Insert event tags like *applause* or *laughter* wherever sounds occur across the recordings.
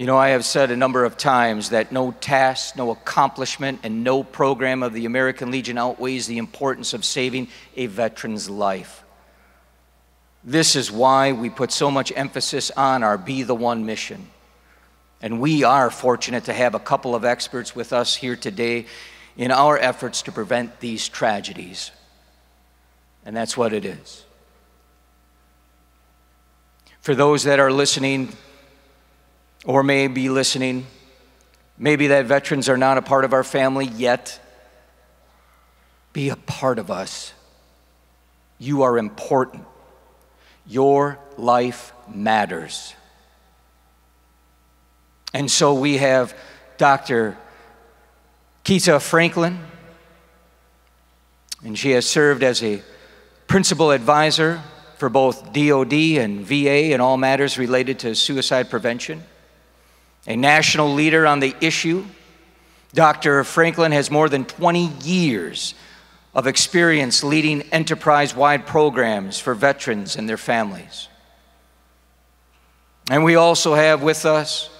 You know, I have said a number of times that no task, no accomplishment, and no program of the American Legion outweighs the importance of saving a veteran's life. This is why we put so much emphasis on our Be the One mission. And we are fortunate to have a couple of experts with us here today in our efforts to prevent these tragedies. And that's what it is. For those that are listening, or may be listening, maybe that veterans are not a part of our family yet, be a part of us. You are important. Your life matters. And so we have Dr. Keita Franklin, and she has served as a principal advisor for both DOD and VA in all matters related to suicide prevention. A national leader on the issue, Dr. Franklin has more than 20 years of experience leading enterprise wide programs for veterans and their families. And we also have with us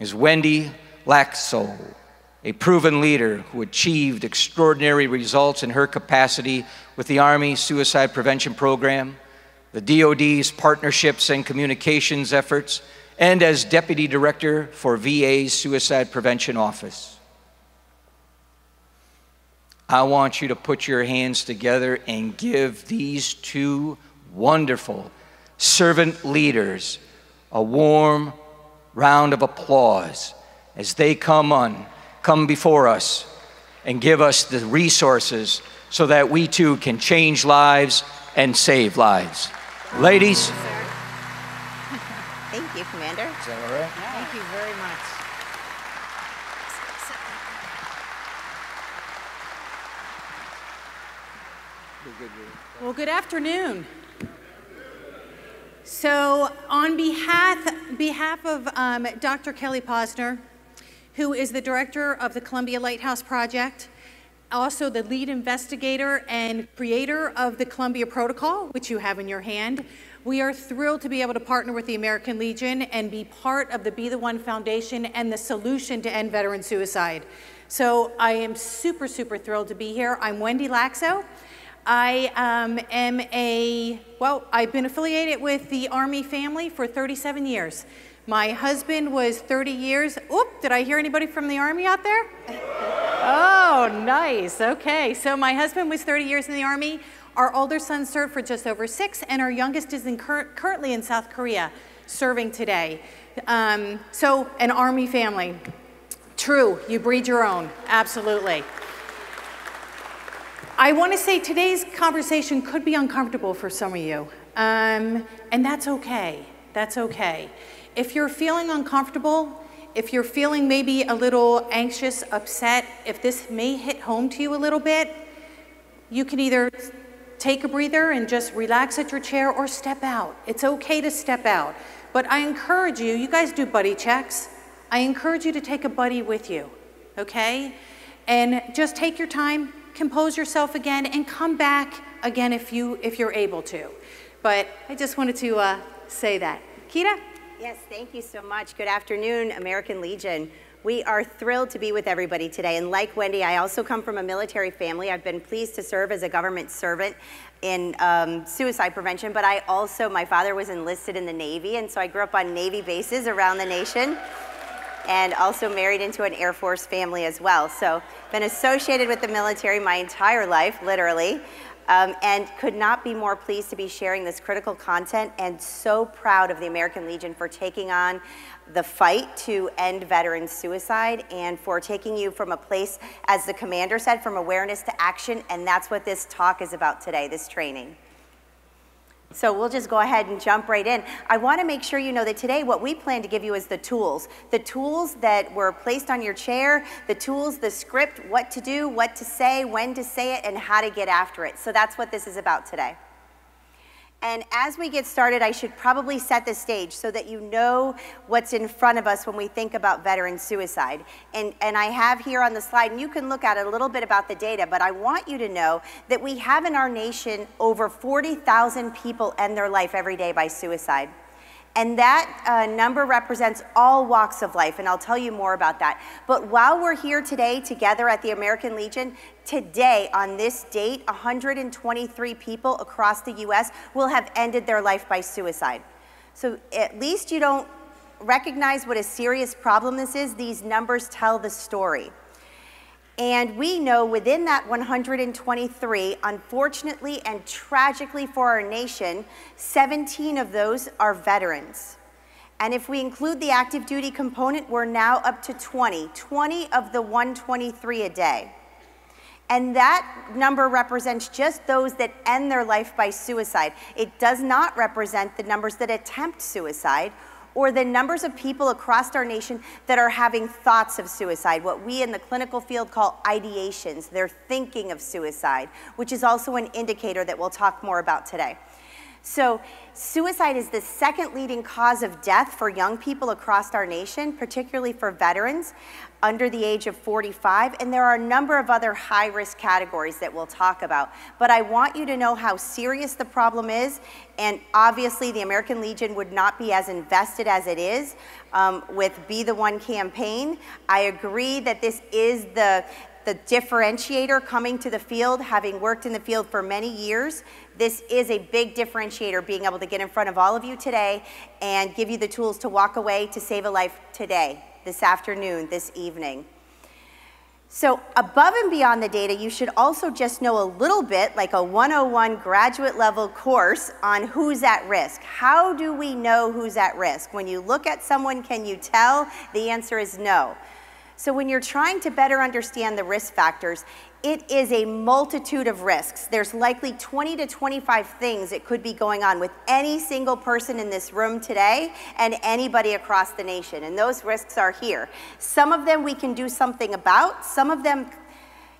is Wendy Lasko, a proven leader who achieved extraordinary results in her capacity with the Army Suicide Prevention Program the DoD's partnerships and communications efforts, and as Deputy Director for VA's Suicide Prevention Office. I want you to put your hands together and give these two wonderful servant leaders a warm round of applause as they come on, come before us and give us the resources so that we too can change lives and save lives. Ladies. Thank you, Is that all right? Thank you very much. Well, good afternoon. So, on behalf, behalf of um, Dr. Kelly Posner, who is the director of the Columbia Lighthouse Project, also the lead investigator and creator of the Columbia Protocol, which you have in your hand. We are thrilled to be able to partner with the American Legion and be part of the Be the One Foundation and the solution to end veteran suicide. So I am super, super thrilled to be here. I'm Wendy Lasko. I um, am a, well, I've been affiliated with the Army family for 37 years. My husband was 30 years. Oop, did I hear anybody from the Army out there? *laughs* Oh, nice. Okay. So my husband was 30 years in the Army. Our older son served for just over six, and our youngest is in cur currently in South Korea, serving today. Um, so, an Army family. True, you breed your own. Absolutely. I want to say today's conversation could be uncomfortable for some of you, um, and that's okay. That's okay. If you're feeling uncomfortable, if you're feeling maybe a little anxious, upset, if this may hit home to you a little bit, you can either take a breather and just relax at your chair or step out. It's okay to step out. But I encourage you, you guys do buddy checks. I encourage you to take a buddy with you, okay? And just take your time, compose yourself again, and come back again if, you, if you're able to. But I just wanted to uh, say that. Keita? Yes, thank you so much. Good afternoon, American Legion. We are thrilled to be with everybody today. And like Wendy, I also come from a military family. I've been pleased to serve as a government servant in um, suicide prevention, but I also, my father was enlisted in the Navy, and so I grew up on Navy bases around the nation and also married into an Air Force family as well. So been associated with the military my entire life, literally um, and could not be more pleased to be sharing this critical content and so proud of the American Legion for taking on the fight to end veteran suicide and for taking you from a place, as the commander said, from awareness to action, and that's what this talk is about today, this training. So we'll just go ahead and jump right in. I want to make sure you know that today what we plan to give you is the tools. The tools that were placed on your chair, the tools, the script, what to do, what to say, when to say it, and how to get after it. So that's what this is about today. And as we get started, I should probably set the stage so that you know what's in front of us when we think about veteran suicide. And, and I have here on the slide, and you can look at it a little bit about the data, but I want you to know that we have in our nation over 40,000 people end their life every day by suicide. And that uh, number represents all walks of life, and I'll tell you more about that. But while we're here today together at the American Legion, today, on this date, 123 people across the US will have ended their life by suicide. So at least you don't recognize what a serious problem this is. These numbers tell the story. And we know within that 123, unfortunately and tragically for our nation, 17 of those are veterans. And if we include the active duty component, we're now up to 20, 20 of the 123 a day. And that number represents just those that end their life by suicide. It does not represent the numbers that attempt suicide or the numbers of people across our nation that are having thoughts of suicide, what we in the clinical field call ideations. They're thinking of suicide, which is also an indicator that we'll talk more about today. So, suicide is the second leading cause of death for young people across our nation, particularly for veterans under the age of 45. And there are a number of other high risk categories that we'll talk about. But I want you to know how serious the problem is. And obviously, the American Legion would not be as invested as it is um, with Be the One campaign. I agree that this is the the differentiator coming to the field, having worked in the field for many years, this is a big differentiator being able to get in front of all of you today and give you the tools to walk away to save a life today, this afternoon, this evening. So above and beyond the data, you should also just know a little bit, like a 101 graduate level course on who's at risk. How do we know who's at risk? When you look at someone, can you tell? The answer is no. So when you're trying to better understand the risk factors, it is a multitude of risks. There's likely 20 to 25 things that could be going on with any single person in this room today and anybody across the nation. And those risks are here. Some of them we can do something about. Some of them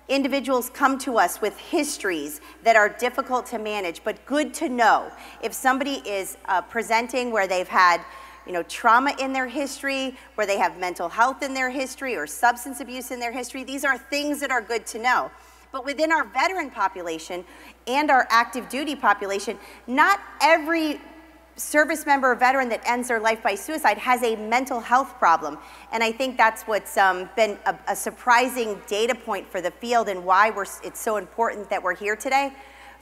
individuals come to us with histories that are difficult to manage, but good to know. If somebody is uh, presenting where they've had you know, trauma in their history, where they have mental health in their history or substance abuse in their history. These are things that are good to know. But within our veteran population and our active duty population, not every service member or veteran that ends their life by suicide has a mental health problem. And I think that's what's um, been a, a, surprising data point for the field and why it's so important that we're here today.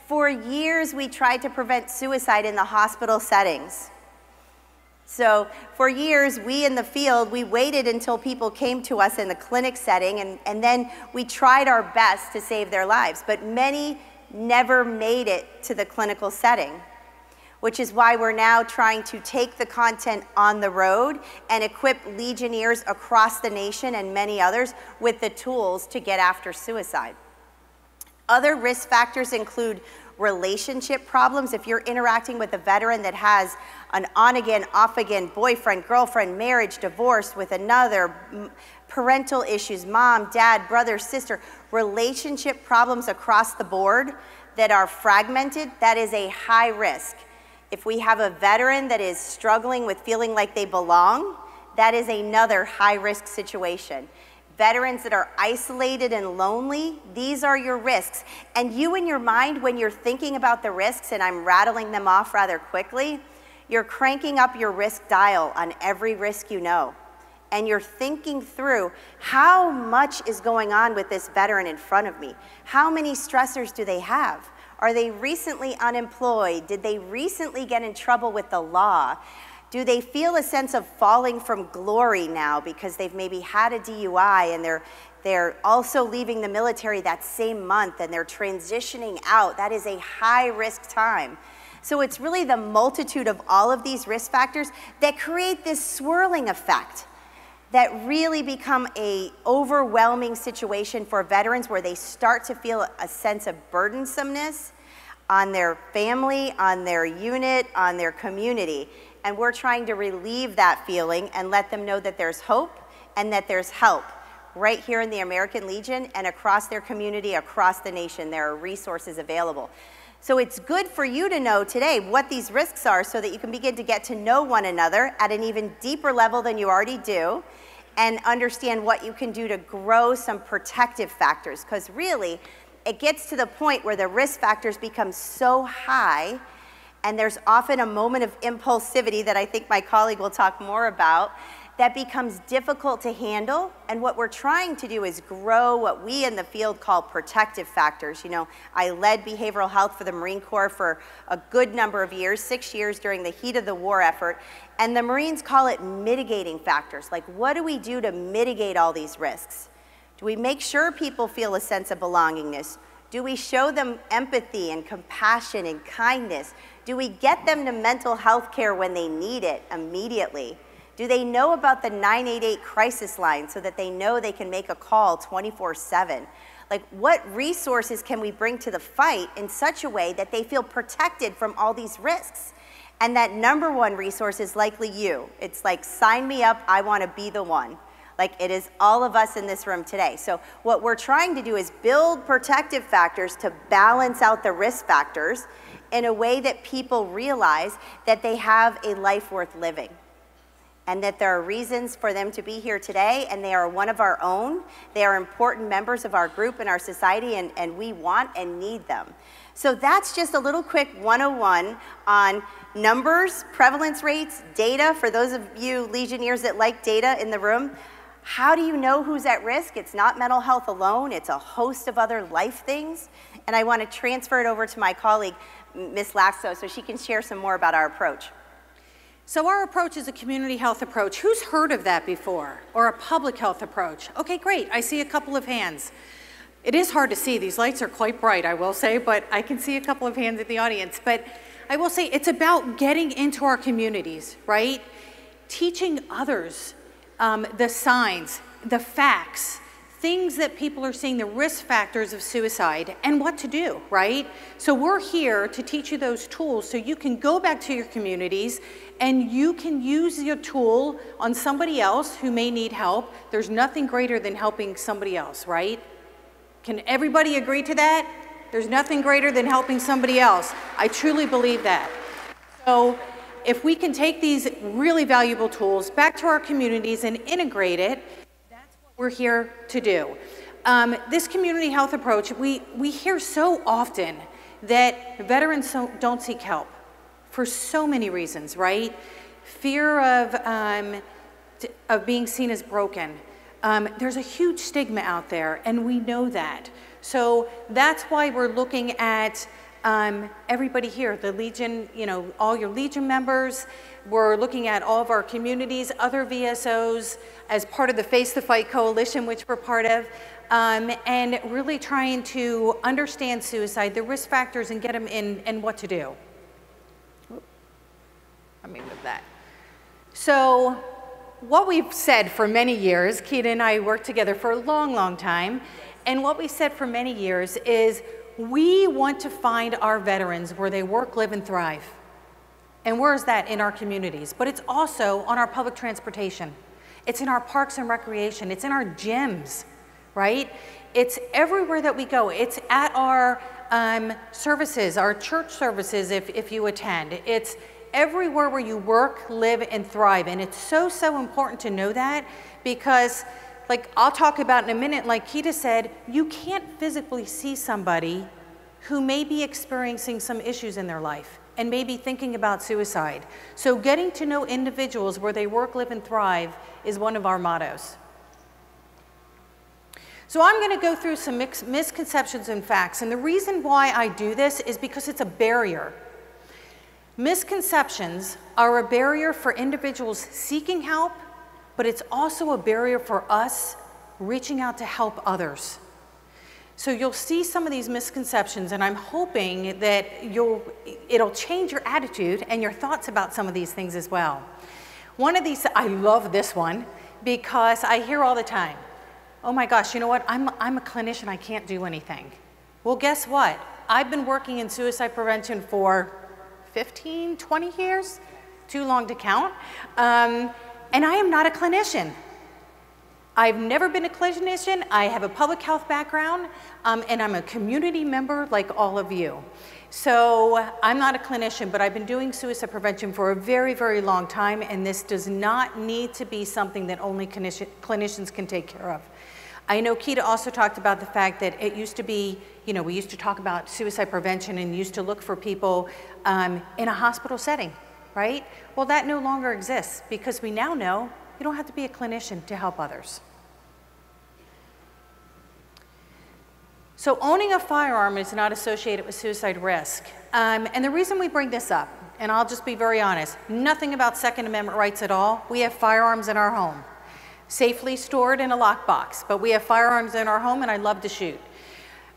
For years, we tried to prevent suicide in the hospital settings. So for years, we in the field, we waited until people came to us in the clinic setting, and, and then we tried our best to save their lives. But many never made it to the clinical setting, which is why we're now trying to take the content on the road and equip Legionnaires across the nation and many others with the tools to get after suicide. Other risk factors include relationship problems. If you're interacting with a veteran that has an on again, off again boyfriend, girlfriend, marriage, divorce with another, parental issues, mom, dad, brother, sister, relationship problems across the board that are fragmented, that is a high risk. If we have a veteran that is struggling with feeling like they belong, that is another high risk situation. Veterans that are isolated and lonely, these are your risks. And you in your mind, when you're thinking about the risks, and I'm rattling them off rather quickly, you're cranking up your risk dial on every risk you know. And you're thinking through how much is going on with this veteran in front of me? How many stressors do they have? Are they recently unemployed? Did they recently get in trouble with the law? Do they feel a sense of falling from glory now because they've maybe had a DUI and they're they're also leaving the military that same month and they're transitioning out. That is a high risk time. So it's really the multitude of all of these risk factors that create this swirling effect that really become a overwhelming situation for veterans where they start to feel a sense of burdensomeness on their family, on their unit, on their community. And we're trying to relieve that feeling and let them know that there's hope and that there's help right here in the American Legion and across their community, across the nation. There are resources available. So it's good for you to know today what these risks are so that you can begin to get to know one another at an even deeper level than you already do and understand what you can do to grow some protective factors. Because really, it gets to the point where the risk factors become so high And there's often a moment of impulsivity that I think my colleague will talk more about that becomes difficult to handle. And what we're trying to do is grow what we in the field call protective factors. You know, I led behavioral health for the Marine Corps for a good number of years, six years during the heat of the war effort. And the Marines call it mitigating factors. Like, what do we do to mitigate all these risks? Do we make sure people feel a sense of belongingness? Do we show them empathy and compassion and kindness? Do we get them to mental health care when they need it immediately? Do they know about the 988 crisis line so that they know they can make a call 24 7? Like, what resources can we bring to the fight in such a way that they feel protected from all these risks? And that number one resource is likely you. It's like, sign me up, I want to be the one. Like, it is all of us in this room today. So, what we're trying to do is build protective factors to balance out the risk factors in a way that people realize that they have a life worth living and that there are reasons for them to be here today, and they are one of our own. They are important members of our group and our society, and, and we want and need them. So that's just a little quick 101 on numbers, prevalence rates, data. For those of you Legionnaires that like data in the room, how do you know who's at risk? It's not mental health alone, it's a host of other life things. And I want to transfer it over to my colleague, Ms. Lasko, so she can share some more about our approach. So our approach is a community health approach. Who's heard of that before? Or a public health approach? Okay, great. I see a couple of hands. It is hard to see. These lights are quite bright, I will say, but I can see a couple of hands in the audience. But I will say it's about getting into our communities, right? Teaching others um, the signs, the facts, things that people are seeing, the risk factors of suicide, and what to do, right? So we're here to teach you those tools so you can go back to your communities and you can use your tool on somebody else who may need help. There's nothing greater than helping somebody else, right? Can everybody agree to that? There's nothing greater than helping somebody else. I truly believe that. So if we can take these really valuable tools back to our communities and integrate it, we're here to do. Um, this community health approach, we, we hear so often that veterans don't seek help for so many reasons, right? Fear of, um, of being seen as broken. Um, there's a huge stigma out there, and we know that. So that's why we're looking at um, everybody here, the Legion, you know, all your Legion members. We're looking at all of our communities, other VSOs, as part of the Face the Fight Coalition, which we're part of, um, and really trying to understand suicide, the risk factors, and get them in, and what to do. Let me move that. So, what we've said for many years, Keita and I worked together for a long, long time, and what we said for many years is we want to find our veterans where they work, live, and thrive. And where is that? In our communities. But it's also on our public transportation. It's in our parks and recreation. It's in our gyms, right? It's everywhere that we go. It's at our um, services, our church services if, if you attend. It's everywhere where you work, live, and thrive. And it's so, so important to know that because like I'll talk about in a minute, like Keita said, you can't physically see somebody who may be experiencing some issues in their life and maybe thinking about suicide. So getting to know individuals where they work, live, and thrive is one of our mottos. So I'm going to go through some misconceptions and facts. And the reason why I do this is because it's a barrier. Misconceptions are a barrier for individuals seeking help but it's also a barrier for us reaching out to help others. So you'll see some of these misconceptions, and I'm hoping that you'll, it'll change your attitude and your thoughts about some of these things as well. One of these, I love this one because I hear all the time, oh my gosh, you know what? I'm, I'm a clinician, I can't do anything. Well, guess what? I've been working in suicide prevention for 15, 20 years, too long to count. Um, and I am not a clinician. I've never been a clinician. I have a public health background, um, and I'm a community member like all of you. So I'm not a clinician, but I've been doing suicide prevention for a very, very long time, and this does not need to be something that only clinicians can take care of. I know Keita also talked about the fact that it used to be, you know, we used to talk about suicide prevention and used to look for people um, in a hospital setting, right? Well, that no longer exists because we now know you don't have to be a clinician to help others. So owning a firearm is not associated with suicide risk. Um, and the reason we bring this up, and I'll just be very honest, nothing about Second Amendment rights at all. We have firearms in our home, safely stored in a lockbox, but we have firearms in our home and I love to shoot.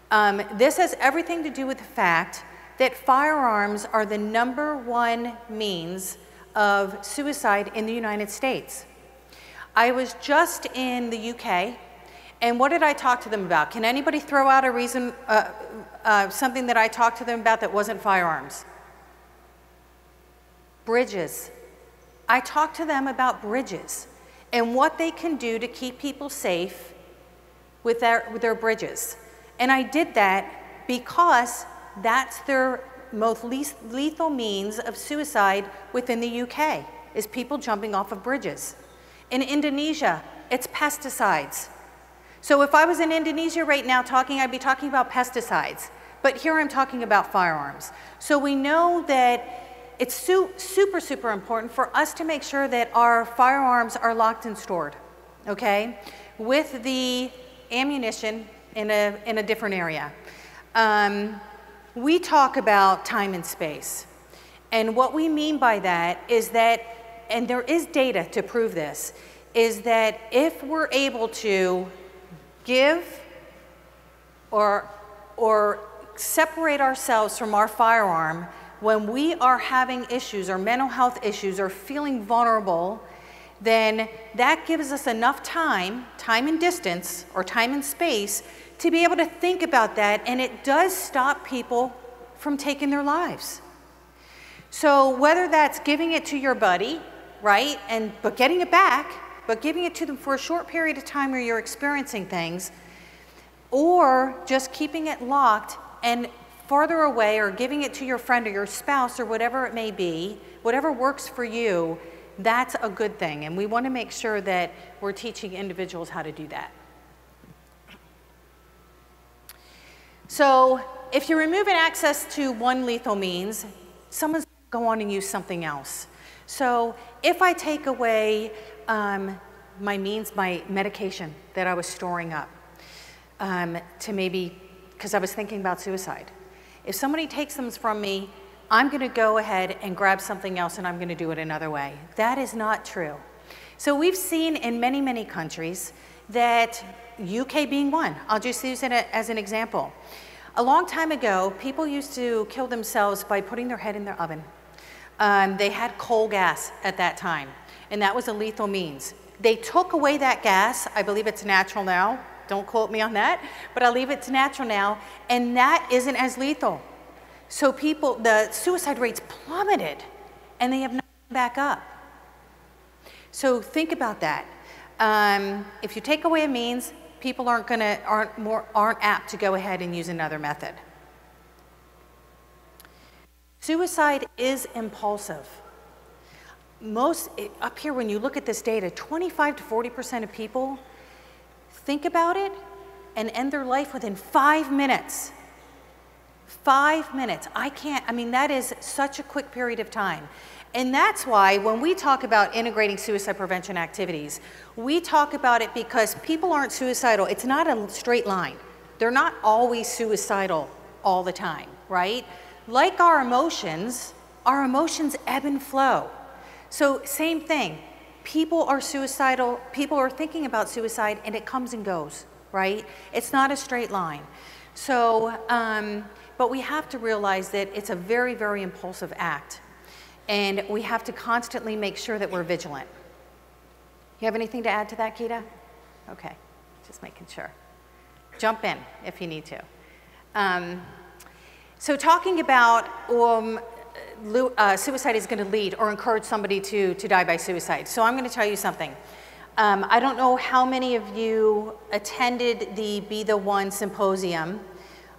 Um, this has everything to do with the fact that firearms are the number one means of suicide in the United States. I was just in the UK and what did I talk to them about? Can anybody throw out a reason, uh, uh, something that I talked to them about that wasn't firearms? Bridges. I talked to them about bridges and what they can do to keep people safe with their, with their bridges. And I did that because that's their most lethal means of suicide within the UK, is people jumping off of bridges. In Indonesia, it's pesticides. So if I was in Indonesia right now talking, I'd be talking about pesticides. But here I'm talking about firearms. So we know that it's su super, super important for us to make sure that our firearms are locked and stored, okay, with the ammunition in a, in a different area. Um, we talk about time and space. And what we mean by that is that, and there is data to prove this, is that if we're able to give or, or separate ourselves from our firearm when we are having issues or mental health issues or feeling vulnerable, then that gives us enough time, time and distance, or time and space to be able to think about that, and it does stop people from taking their lives. So whether that's giving it to your buddy, right, and but getting it back, but giving it to them for a short period of time where you're experiencing things, or just keeping it locked and farther away or giving it to your friend or your spouse or whatever it may be, whatever works for you, that's a good thing. And we want to make sure that we're teaching individuals how to do that. So if you're removing access to one lethal means, someone's going to go on and use something else. So if I take away um, my means, my medication that I was storing up um, to maybe, because I was thinking about suicide. If somebody takes them from me, I'm going to go ahead and grab something else and I'm going to do it another way. That is not true. So we've seen in many, many countries that UK being one, I'll just use it as an example. A long time ago, people used to kill themselves by putting their head in their oven. Um, they had coal gas at that time and that was a lethal means. They took away that gas, I believe it's natural now, don't quote me on that, but I'll leave it to natural now, and that isn't as lethal. So people, the suicide rates plummeted, and they have not come back up. So think about that. Um, if you take away a means, people aren't gonna aren't more aren't apt to go ahead and use another method. Suicide is impulsive most, up here when you look at this data, 25 to 40% of people think about it and end their life within five minutes. Five minutes. I can't, I mean, that is such a quick period of time. And that's why when we talk about integrating suicide prevention activities, we talk about it because people aren't suicidal. It's not a straight line. They're not always suicidal all the time, right? Like our emotions, our emotions ebb and flow. So same thing. People are suicidal, people are thinking about suicide and it comes and goes, right? It's not a straight line. So, um, but we have to realize that it's a very, very impulsive act. And we have to constantly make sure that we're vigilant. You have anything to add to that, Keita? Okay, just making sure. Jump in if you need to. Um, so talking about um, uh, suicide is going to lead or encourage somebody to, to die by suicide. So I'm going to tell you something. Um, I don't know how many of you attended the Be the One symposium.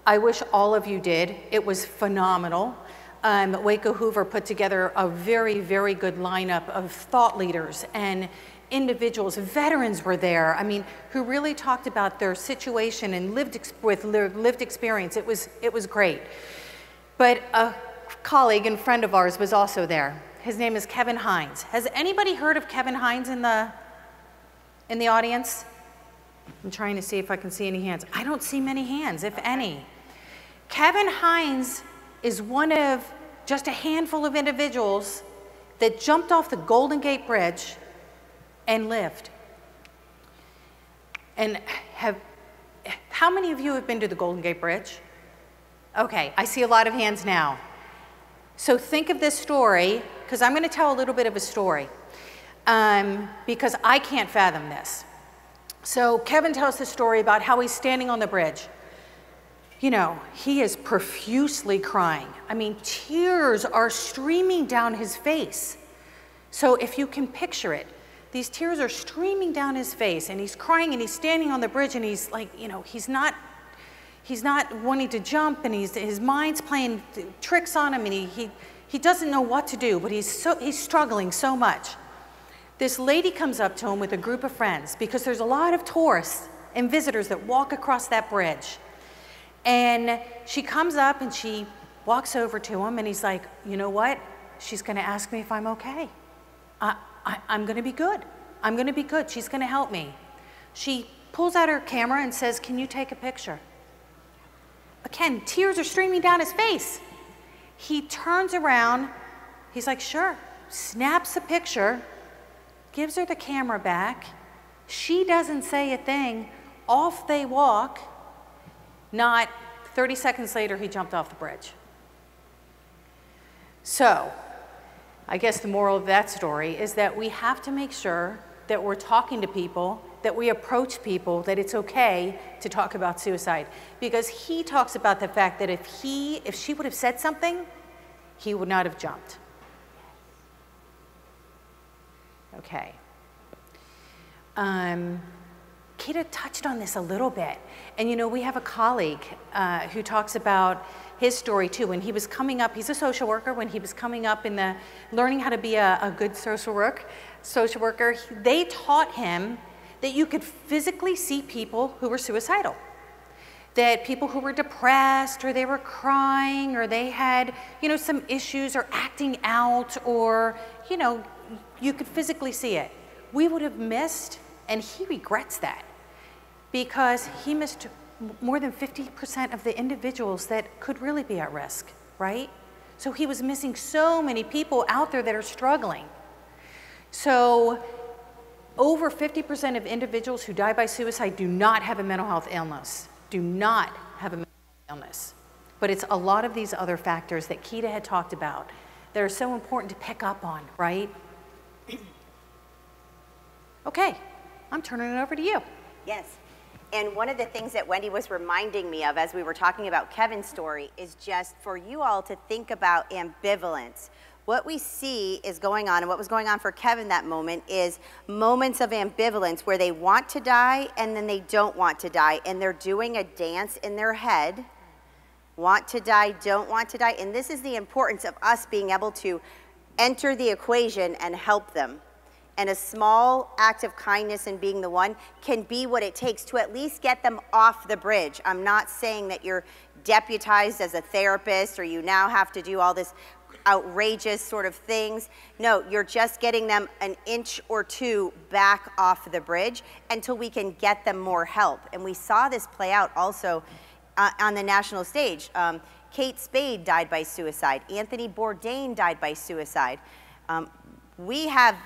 I wish all of you did. It was phenomenal. Um, Waco Hoover put together a very, very good lineup of thought leaders and individuals, veterans were there, I mean, who really talked about their situation and lived with lived experience. It was, it was great. But a colleague and friend of ours was also there. His name is Kevin Hines. Has anybody heard of Kevin Hines in the, in the audience? I'm trying to see if I can see any hands. I don't see many hands, if any. Kevin Hines is one of just a handful of individuals that jumped off the Golden Gate Bridge and lived. And have, how many of you have been to the Golden Gate Bridge? Okay, I see a lot of hands now. So think of this story, because I'm going to tell a little bit of a story, um, because I can't fathom this. So Kevin tells the story about how he's standing on the bridge. You know, he is profusely crying. I mean, tears are streaming down his face. So if you can picture it, these tears are streaming down his face and he's crying and he's standing on the bridge and he's like, you know, he's not he's not wanting to jump and he's, his mind's playing tricks on him and he, he, he doesn't know what to do, but he's, so, he's struggling so much. This lady comes up to him with a group of friends because there's a lot of tourists and visitors that walk across that bridge. And she comes up and she walks over to him and he's like, you know what? She's going to ask me if I'm okay. I, I, I'm going to be good. I'm going to be good. She's going to help me. She pulls out her camera and says, Can you take a picture? Again, tears are streaming down his face. He turns around. He's like, Sure. Snaps a picture, gives her the camera back. She doesn't say a thing. Off they walk. Not 30 seconds later, he jumped off the bridge. So, I guess the moral of that story is that we have to make sure that we're talking to people, that we approach people, that it's okay to talk about suicide. Because he talks about the fact that if he, if she would have said something, he would not have jumped. Okay. Um, Keita touched on this a little bit. And you know, we have a colleague uh, who talks about his story too. When he was coming up, he's a social worker. When he was coming up in the learning how to be a, a good social work, social worker, they taught him that you could physically see people who were suicidal. That people who were depressed or they were crying or they had, you know, some issues or acting out or, you know, you could physically see it. We would have missed, and he regrets that because he missed more than 50% of the individuals that could really be at risk, right? So he was missing so many people out there that are struggling. So over 50% of individuals who die by suicide do not have a mental health illness, do not have a mental health illness. But it's a lot of these other factors that Keita had talked about that are so important to pick up on, right? *clears throat* Okay, I'm turning it over to you. Yes. And one of the things that Wendy was reminding me of as we were talking about Kevin's story is just for you all to think about ambivalence. What we see is going on, and what was going on for Kevin that moment is moments of ambivalence where they want to die and then they don't want to die, and they're doing a dance in their head. Want to die, don't want to die. And this is the importance of us being able to enter the equation and help them and a small act of kindness and being the one can be what it takes to at least get them off the bridge. I'm not saying that you're deputized as a therapist or you now have to do all this outrageous sort of things. No, you're just getting them an inch or two back off the bridge until we can get them more help. And we saw this play out also uh, on the national stage. Um, Kate Spade died by suicide. Anthony Bourdain died by suicide. Um, we have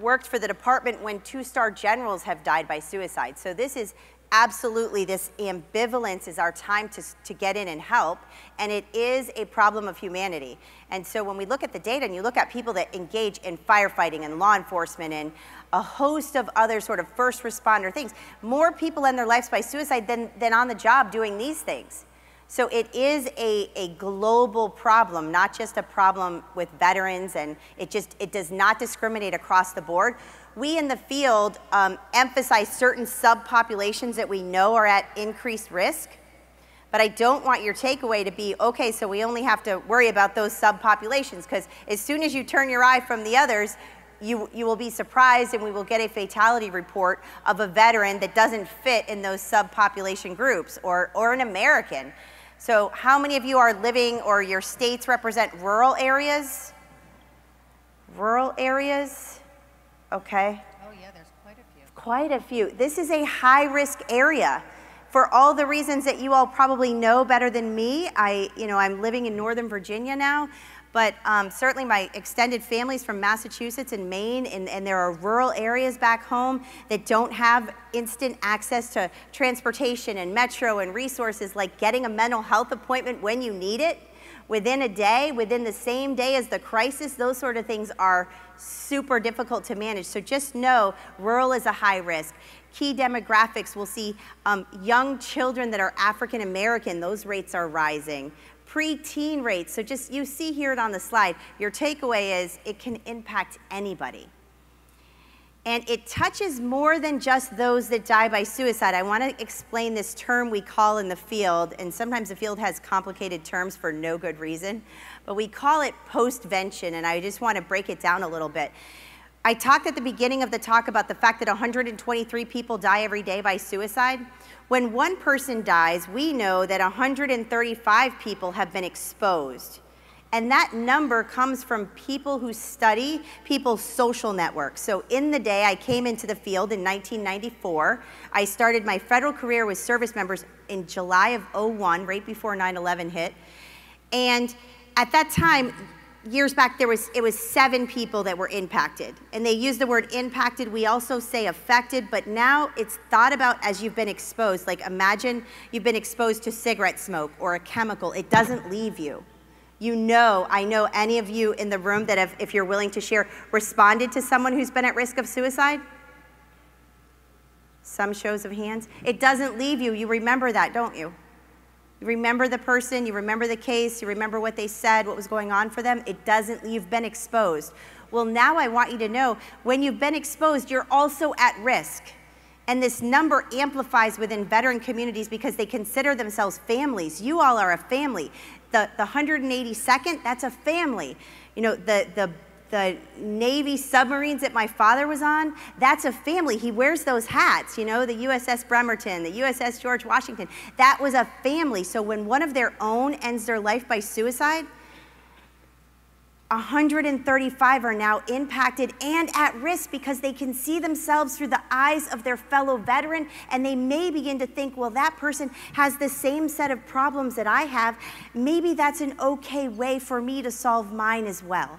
worked for the department when two-star generals have died by suicide. So this is absolutely this ambivalence is our time to, to get in and help and it is a problem of humanity and so when we look at the data and you look at people that engage in firefighting and law enforcement and a host of other sort of first responder things more people end their lives by suicide than, than on the job doing these things so it is a, a global problem, not just a problem with veterans, and it just it does not discriminate across the board. We in the field um, emphasize certain subpopulations that we know are at increased risk, but I don't want your takeaway to be, okay, so we only have to worry about those subpopulations, because as soon as you turn your eye from the others, you, you will be surprised and we will get a fatality report of a veteran that doesn't fit in those subpopulation groups or, or an American. So how many of you are living or your states represent rural areas? Rural areas? Okay. Oh, yeah, there's quite a few. Quite a few. This is a high risk area. For all the reasons that you all probably know better than me, I, you know, I'm living in Northern Virginia now. But um, certainly my extended families from Massachusetts and Maine, and, and there are rural areas back home that don't have instant access to transportation and metro and resources like getting a mental health appointment when you need it within a day, within the same day as the crisis, those sort of things are super difficult to manage. So just know rural is a high risk. Key demographics, we'll see um, young children that are African American, those rates are rising preteen rates. So just you see here it on the slide. Your takeaway is it can impact anybody. And it touches more than just those that die by suicide. I want to explain this term we call in the field, and sometimes the field has complicated terms for no good reason, but we call it postvention, and I just want to break it down a little bit. I talked at the beginning of the talk about the fact that 123 people die every day by suicide. When one person dies, we know that 135 people have been exposed. And that number comes from people who study people's social networks. So in the day, I came into the field in 1994. I started my federal career with service members in July of 01, right before 9-11 hit. And at that time, years back there was it was seven people that were impacted and they use the word impacted. We also say affected but now it's thought about as you've been exposed. Like imagine you've been exposed to cigarette smoke or a chemical. It doesn't leave you. You know i know any of you in the room that have if you're willing to share responded to someone who's been at risk of suicide? Some shows of hands. It doesn't leave you. You remember that don't you you remember the person, you remember the case, you remember what they said, what was going on for them. It doesn't, you've been exposed. Well, now I want you to know when you've been exposed, you're also at risk. And this number amplifies within veteran communities because they consider themselves families. You all are a family. The, the 182nd, that's a family. You know, the, the the Navy submarines that my father was on, that's a family. He wears those hats, you know, the USS Bremerton, the USS George Washington. That was a family. So when one of their own ends their life by suicide, 135 are now impacted and at risk because they can see themselves through the eyes of their fellow veteran and they may begin to think, well, that person has the same set of problems that I have. Maybe that's an okay way for me to solve mine as well.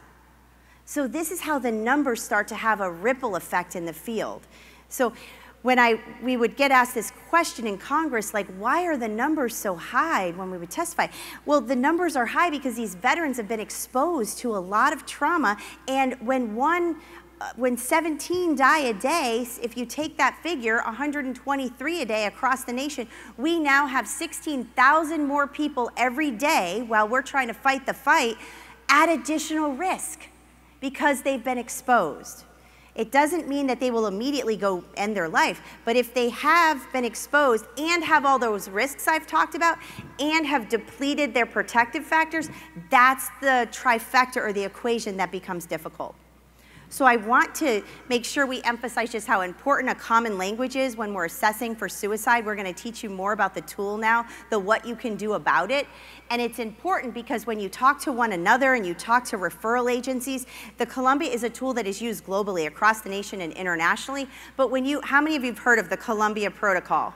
So this is how the numbers start to have a ripple effect in the field. So when I, we would get asked this question in Congress, like, why are the numbers so high when we would testify? Well, the numbers are high because these veterans have been exposed to a lot of trauma. And when one, uh, when 17 die a day, if you take that figure, 123 a day across the nation, we now have 16,000 more people every day while we're trying to fight the fight at additional risk because they've been exposed. It doesn't mean that they will immediately go end their life, but if they have been exposed and have all those risks I've talked about and have depleted their protective factors, that's the trifecta or the equation that becomes difficult. So I want to make sure we emphasize just how important a common language is when we're assessing for suicide. We're going to teach you more about the tool now, the what you can do about it. And it's important because when you talk to one another and you talk to referral agencies, the Columbia is a tool that is used globally across the nation and internationally. But when you, how many of you have heard of the Columbia Protocol?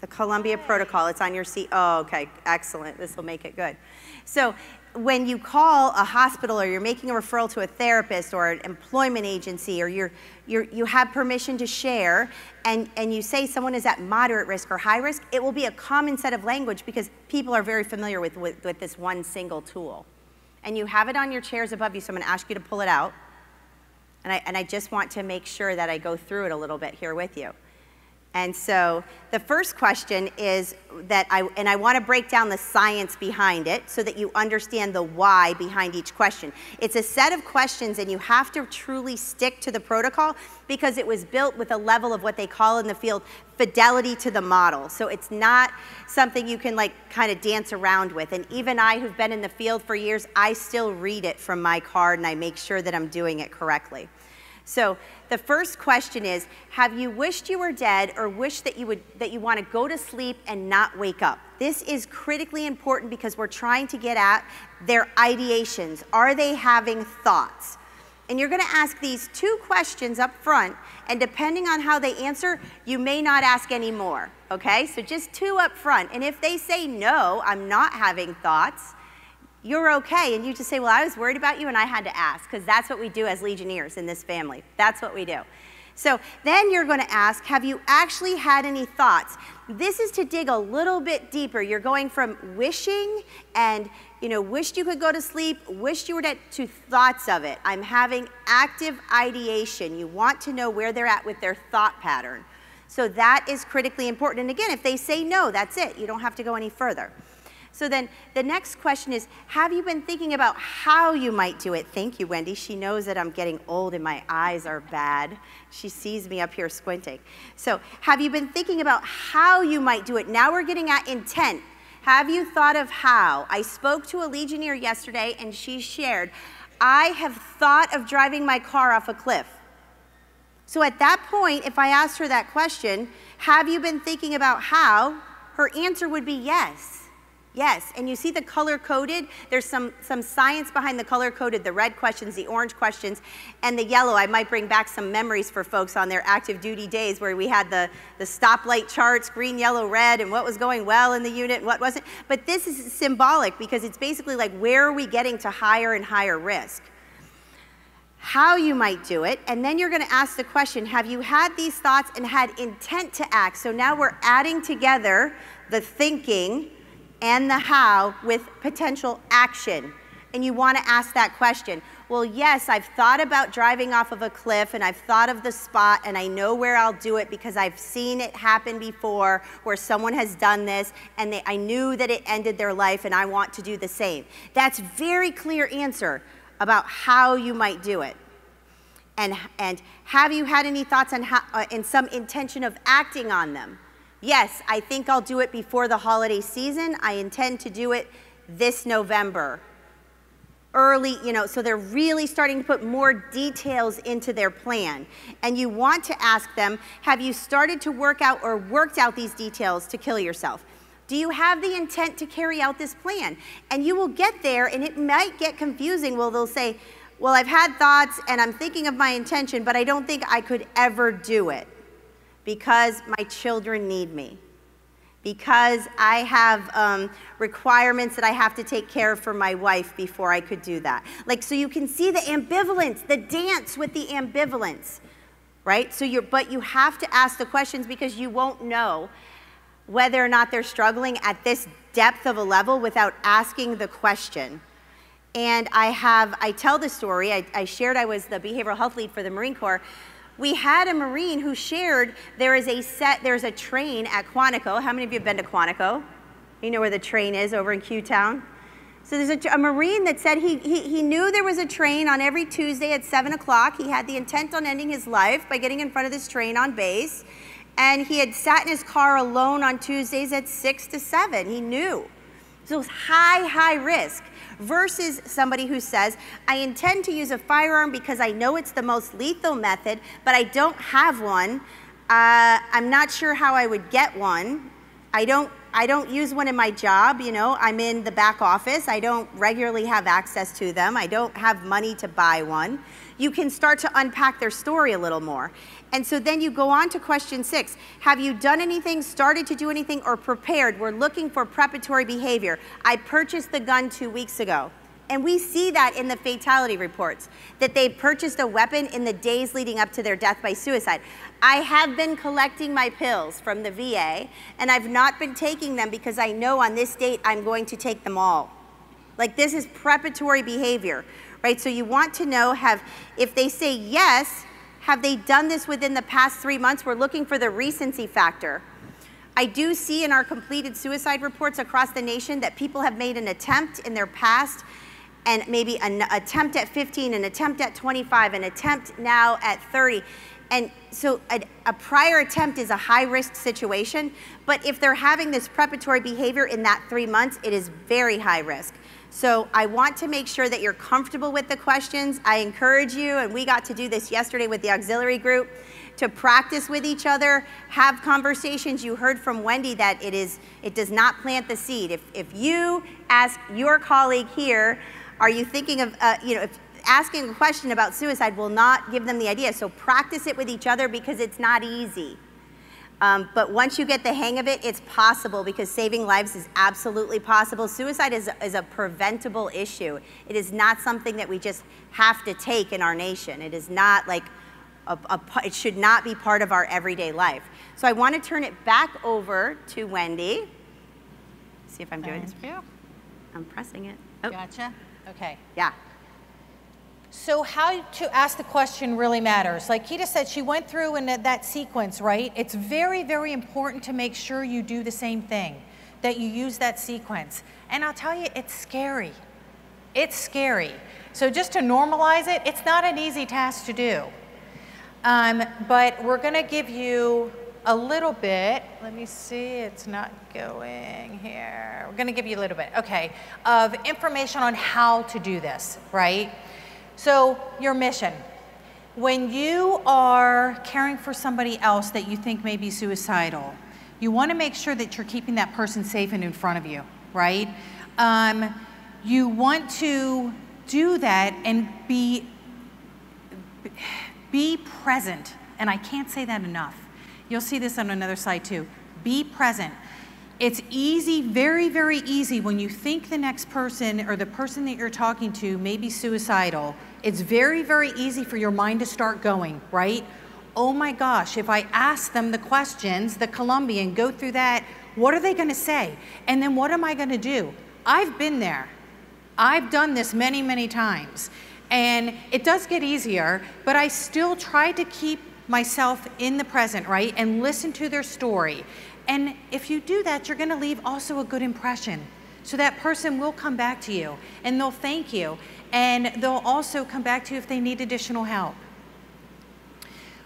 The Columbia Protocol, it's on your seat. Oh, okay, excellent. This will make it good. So when you call a hospital or you're making a referral to a therapist or an employment agency or you're, you're, you have permission to share and, and you say someone is at moderate risk or high risk, it will be a common set of language because people are very familiar with, with, with this one single tool. And you have it on your chairs above you, so I'm going to ask you to pull it out. And I, and I just want to make sure that I go through it a little bit here with you. And so the first question is that I, and I want to break down the science behind it so that you understand the why behind each question. It's a set of questions and you have to truly stick to the protocol because it was built with a level of what they call in the field fidelity to the model. So it's not something you can like kind of dance around with. And even I who've been in the field for years, I still read it from my card and I make sure that I'm doing it correctly. So the first question is, have you wished you were dead or wished that you would that you want to go to sleep and not wake up? This is critically important because we're trying to get at their ideations. Are they having thoughts? And you're going to ask these two questions up front, and depending on how they answer, you may not ask any more. Okay? So just two up front. And if they say no, I'm not having thoughts, you're okay. And you just say, Well, I was worried about you and I had to ask, because that's what we do as Legionnaires in this family. That's what we do. So then you're going to ask, Have you actually had any thoughts? This is to dig a little bit deeper. You're going from wishing and you know, wished you could go to sleep, wished you were dead, to thoughts of it. I'm having active ideation. You want to know where they're at with their thought pattern. So that is critically important. And again, if they say no, that's it. You don't have to go any further. So then the next question is, have you been thinking about how you might do it? Thank you, Wendy. She knows that I'm getting old and my eyes are bad. She sees me up here squinting. So have you been thinking about how you might do it? Now we're getting at intent. Have you thought of how? I spoke to a Legionnaire yesterday and she shared, I have thought of driving my car off a cliff. So at that point, if I asked her that question, have you been thinking about how? Her answer would be yes. Yes, and you see the color coded? There's some, some science behind the color coded, the red questions, the orange questions, and the yellow. I might bring back some memories for folks on their active duty days where we had the, the stoplight charts, green, yellow, red, and what was going well in the unit and what wasn't. But this is symbolic because it's basically like where are we getting to higher and higher risk? How you might do it, and then you're going to ask the question Have you had these thoughts and had intent to act? So now we're adding together the thinking and the how with potential action. And you want to ask that question. Well, yes, I've thought about driving off of a cliff and I've thought of the spot and I know where I'll do it because I've seen it happen before where someone has done this and they, I knew that it ended their life and I want to do the same. That's very clear answer about how you might do it. And, and have you had any thoughts on how, uh, and some intention of acting on them? Yes, I think I'll do it before the holiday season. I intend to do it this November. Early, you know, so they're really starting to put more details into their plan. And you want to ask them, have you started to work out or worked out these details to kill yourself? Do you have the intent to carry out this plan? And you will get there, and it might get confusing. Well, they'll say, Well, I've had thoughts and I'm thinking of my intention, but I don't think I could ever do it because my children need me, because I have um, requirements that I have to take care of for my wife before I could do that. Like, so you can see the ambivalence, the dance with the ambivalence, right? So you're, but you have to ask the questions because you won't know whether or not they're struggling at this depth of a level without asking the question. And I have, I tell the story, I, I shared I was the behavioral health lead for the Marine Corps we had a Marine who shared there is a set, there's a train at Quantico. How many of you have been to Quantico? You know where the train is over in Q Town? So there's a, a, Marine that said he, he, he knew there was a train on every Tuesday at 7 o'clock. He had the intent on ending his life by getting in front of this train on base. And he had sat in his car alone on Tuesdays at 6 to 7. He knew. So it was high, high risk versus somebody who says, I intend to use a firearm because I know it's the most lethal method, but I don't have one. Uh, I'm not sure how I would get one. I don't I don't use one in my job, you know. I'm in the back office. I don't regularly have access to them. I don't have money to buy one. You can start to unpack their story a little more. And so then you go on to question six. Have you done anything, started to do anything, or prepared? We're looking for preparatory behavior. I purchased the gun two weeks ago. And we see that in the fatality reports, that they purchased a weapon in the days leading up to their death by suicide. I have been collecting my pills from the VA, and I've not been taking them because I know on this date I'm going to take them all. Like this is preparatory behavior, right? So you want to know have, if they say yes, Have they done this within the past three months? We're looking for the recency factor. I do see in our completed suicide reports across the nation that people have made an attempt in their past and maybe an attempt at 15, an attempt at 25, an attempt now at 30. And so a, a, prior attempt is a high risk situation, but if they're having this preparatory behavior in that three months, it is very high risk. So I want to make sure that you're comfortable with the questions. I encourage you, and we got to do this yesterday with the auxiliary group, to practice with each other, have conversations. You heard from Wendy that it is it does not plant the seed. If, if you ask your colleague here, are you thinking of, uh, you know, if asking a question about suicide will not give them the idea. So practice it with each other because it's not easy. Um, but once you get the hang of it, it's possible because saving lives is absolutely possible. Suicide is, is a preventable issue. It is not something that we just have to take in our nation. It is not like, a, a, it should not be part of our everyday life. So I want to turn it back over to Wendy. See if I'm doing this for you. I'm pressing it. Oh. Gotcha. Okay. Yeah. So how to ask the question really matters. Like Keita said, she went through in that sequence, right? It's very, very important to make sure you do the same thing, that you use that sequence. And I'll tell you, it's scary. It's scary. So just to normalize it, it's not an easy task to do. Um, but we're gonna give you a little bit, let me see, it's not going here. We're gonna give you a little bit, okay, of information on how to do this, right? So, your mission. When you are caring for somebody else that you think may be suicidal, you want to make sure that you're keeping that person safe and in front of you, right? Um, you want to do that and be be present. And I can't say that enough. You'll see this on another slide too. Be present. It's easy, very, very easy when you think the next person or the person that you're talking to may be suicidal. It's very, very easy for your mind to start going, right? Oh my gosh, if I ask them the questions, the Colombian, go through that, what are they gonna say? And then what am I gonna do? I've been there. I've done this many, many times. And it does get easier, but I still try to keep myself in the present, right? And listen to their story. And if you do that, you're going to leave also a good impression. So that person will come back to you and they'll thank you. And they'll also come back to you if they need additional help.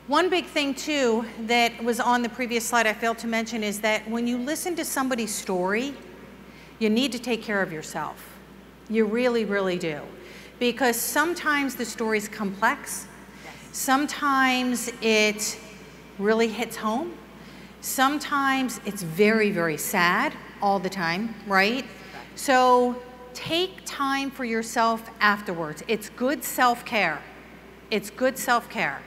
One big thing, too, that was on the previous slide I failed to mention is that when you listen to somebody's story, you need to take care of yourself. You really, really do. Because sometimes the story is complex, sometimes it really hits home, Sometimes it's very, very sad all the time, right? So take time for yourself afterwards. It's good self care. It's good self care.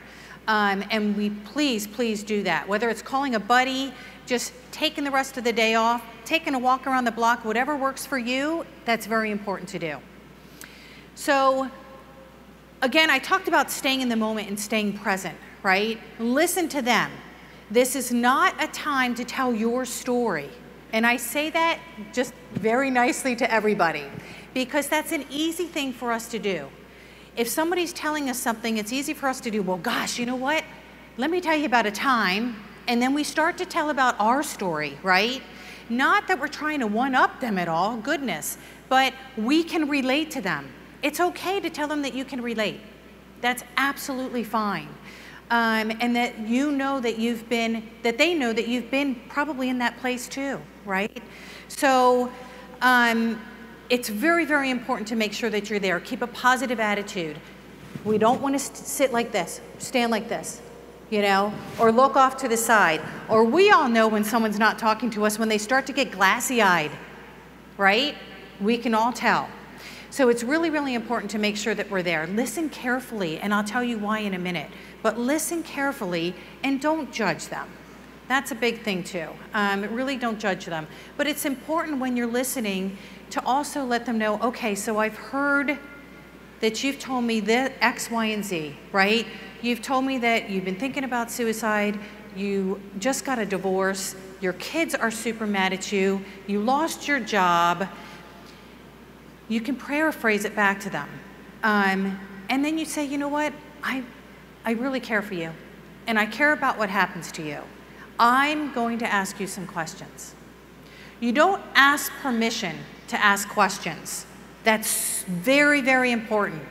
Um, and we please, please do that. Whether it's calling a buddy, just taking the rest of the day off, taking a walk around the block, whatever works for you, that's very important to do. So, again, I talked about staying in the moment and staying present, right? Listen to them. This is not a time to tell your story. And I say that just very nicely to everybody because that's an easy thing for us to do. If somebody's telling us something, it's easy for us to do, well, gosh, you know what? Let me tell you about a time. And then we start to tell about our story, right? Not that we're trying to one up them at all, goodness, but we can relate to them. It's okay to tell them that you can relate. That's absolutely fine um, and that you know that you've been, that they know that you've been probably in that place too, right? So um, it's very, very important to make sure that you're there. Keep a positive attitude. We don't want to sit like this, stand like this, you know, or look off to the side. Or we all know when someone's not talking to us when they start to get glassy eyed, right? We can all tell. So it's really, really important to make sure that we're there. Listen carefully, and I'll tell you why in a minute but listen carefully and don't judge them. That's a big thing too. Um, really don't judge them. But it's important when you're listening to also let them know, okay, so I've heard that you've told me that X, Y, and Z, right? You've told me that you've been thinking about suicide, you just got a divorce, your kids are super mad at you, you lost your job. You can paraphrase it back to them. Um, and then you say, you know what? I, I really care for you, and I care about what happens to you. I'm going to ask you some questions. You don't ask permission to ask questions. That's very, very important.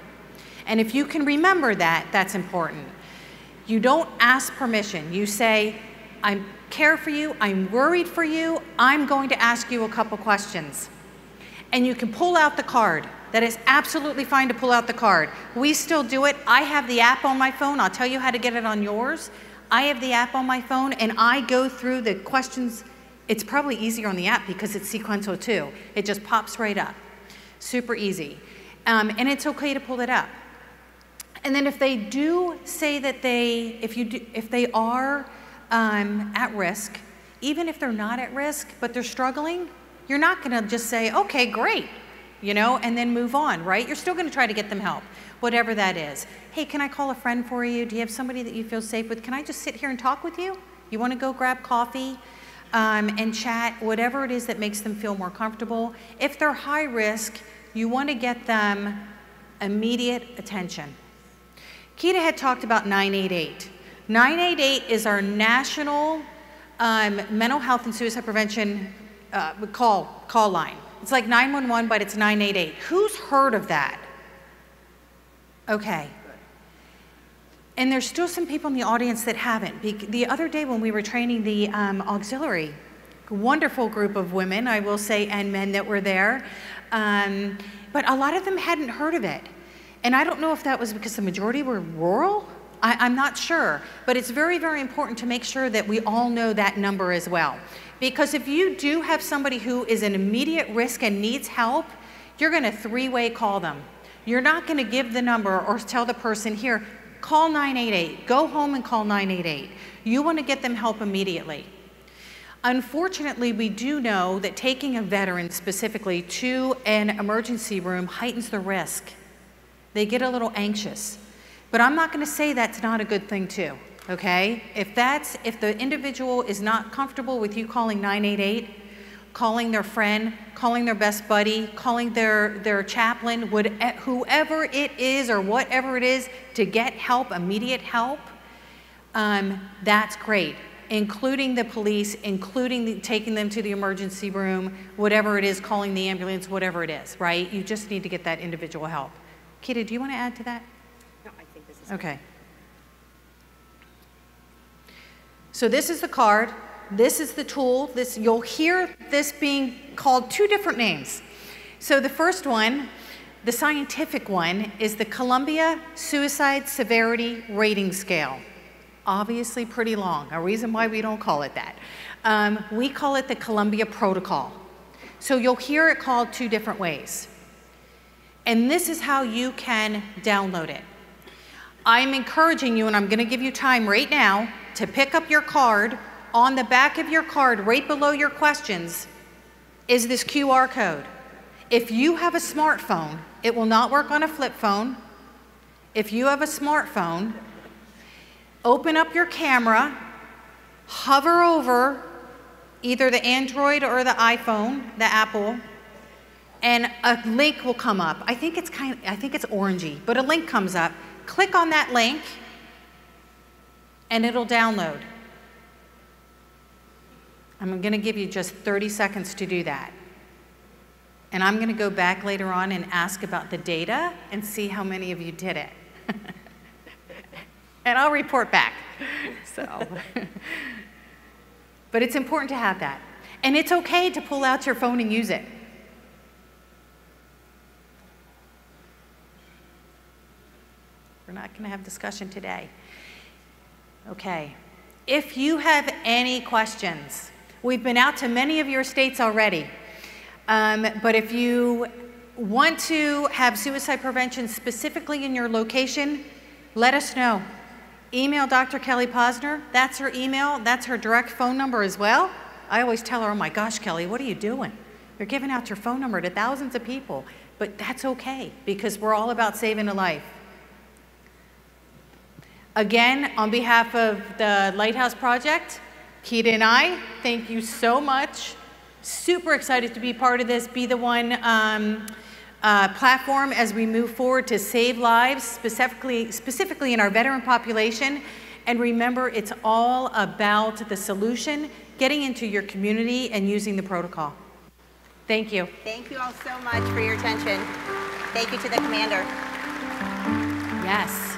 And if you can remember that, that's important. You don't ask permission. You say, I care for you, I'm worried for you, I'm going to ask you a couple questions. And you can pull out the card. That is absolutely fine to pull out the card. We still do it. I have the app on my phone. I'll tell you how to get it on yours. I have the app on my phone and I go through the questions. It's probably easier on the app because it's sequential too. It just pops right up. Super easy. Um, and it's okay to pull it up. And then if they do say that they, if, you do, if they are um, at risk, even if they're not at risk, but they're struggling, you're not going to just say, okay, great, you know, and then move on, right? You're still going to try to get them help, whatever that is. Hey, can I call a friend for you? Do you have somebody that you feel safe with? Can I just sit here and talk with you? You want to go grab coffee um, and chat, whatever it is that makes them feel more comfortable. If they're high risk, you want to get them immediate attention. Keita had talked about 988. 988 is our national um, mental health and suicide prevention uh, call, call line. It's like 911, but it's 988. Who's heard of that? Okay. And there's still some people in the audience that haven't. The other day when we were training the um, auxiliary, wonderful group of women, I will say, and men that were there, um, but a lot of them hadn't heard of it. And I don't know if that was because the majority were rural. I, am not sure. But it's very, very important to make sure that we all know that number as well. Because if you do have somebody who is an immediate risk and needs help, you're going to three way call them. You're not going to give the number or tell the person, here, call 988. Go home and call 988. You want to get them help immediately. Unfortunately, we do know that taking a veteran specifically to an emergency room heightens the risk. They get a little anxious. But I'm not going to say that's not a good thing too okay? If that's, if the individual is not comfortable with you calling 988, calling their friend, calling their best buddy, calling their, their chaplain, would, whoever it is or whatever it is to get help, immediate help, um, that's great. Including the police, including the, taking them to the emergency room, whatever it is, calling the ambulance, whatever it is, right? You just need to get that individual help. Keita, do you want to add to that? No, I think this is okay. So this is the card. This is the tool. This, you'll hear this being called two different names. So the first one, the scientific one, is the Columbia Suicide Severity Rating Scale. Obviously pretty long, a reason why we don't call it that. Um, we call it the Columbia Protocol. So you'll hear it called two different ways. And this is how you can download it. I'm encouraging you, and I'm going to give you time right now to pick up your card. On the back of your card, right below your questions, is this QR code. If you have a smartphone, it will not work on a flip phone. If you have a smartphone, open up your camera, hover over either the Android or the iPhone, the Apple, and a link will come up. I think it's kind of, I think it's orangey, but a link comes up. Click on that link and it'll download. I'm going to give you just 30 seconds to do that. And I'm going to go back later on and ask about the data and see how many of you did it. *laughs* and I'll report back. So, *laughs* but it's important to have that. And it's okay to pull out your phone and use it. We're not going to have discussion today. Okay. If you have any questions, we've been out to many of your states already. Um, but if you want to have suicide prevention specifically in your location, let us know. Email Dr. Kelly Posner. That's her email. That's her direct phone number as well. I always tell her, oh my gosh, Kelly, what are you doing? You're giving out your phone number to thousands of people. But that's okay because we're all about saving a life. Again, on behalf of the Lighthouse Project, Keita and I, thank you so much. Super excited to be part of this, be the one um, uh, platform as we move forward to save lives, specifically, specifically in our veteran population. And remember, it's all about the solution, getting into your community and using the protocol. Thank you. Thank you all so much for your attention. Thank you to the commander. Yes.